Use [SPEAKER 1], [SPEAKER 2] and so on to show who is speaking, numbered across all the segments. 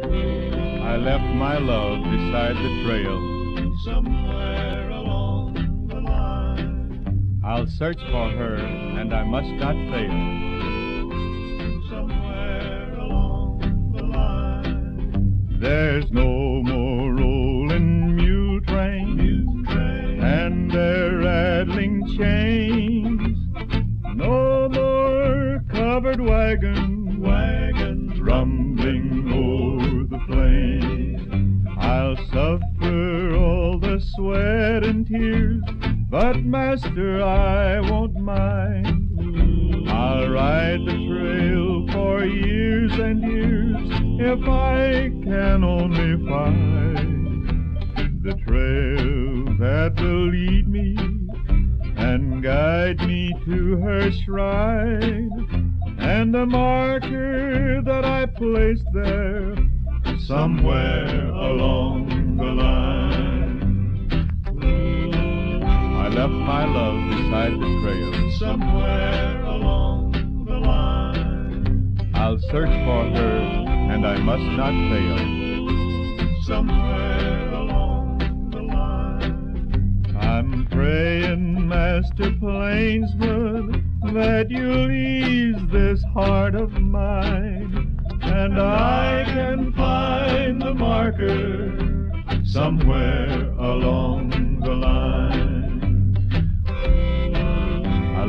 [SPEAKER 1] I left my love beside the trail.
[SPEAKER 2] somewhere along the line.
[SPEAKER 1] I'll search for her, and I must not fail.
[SPEAKER 2] Somewhere along the line.
[SPEAKER 1] There's no more rolling mule train
[SPEAKER 2] Mule train.
[SPEAKER 1] and their rattling chains. No more covered wagons
[SPEAKER 2] wagons
[SPEAKER 1] rumbling sweat and tears, but master, I won't mind. I'll ride the trail for years and years if I can only find the trail that will lead me and guide me to her shrine and the marker that I placed there somewhere along my love beside the trail.
[SPEAKER 2] Somewhere along the line.
[SPEAKER 1] I'll search for her, and I must not fail.
[SPEAKER 2] Somewhere along the line.
[SPEAKER 1] I'm praying, Master Plainsman, that you'll ease this heart of mine, and I can find the marker somewhere along the line.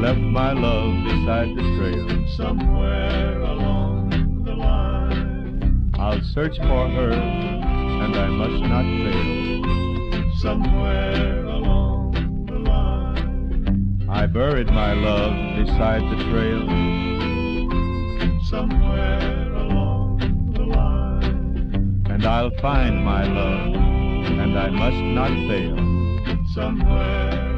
[SPEAKER 1] Left my love beside the trail.
[SPEAKER 2] Somewhere along the line.
[SPEAKER 1] I'll search for her, and I must not fail.
[SPEAKER 2] Somewhere along the line.
[SPEAKER 1] I buried my love beside the trail.
[SPEAKER 2] Somewhere along the line.
[SPEAKER 1] and I'll find my love, and I must not fail.
[SPEAKER 2] Somewhere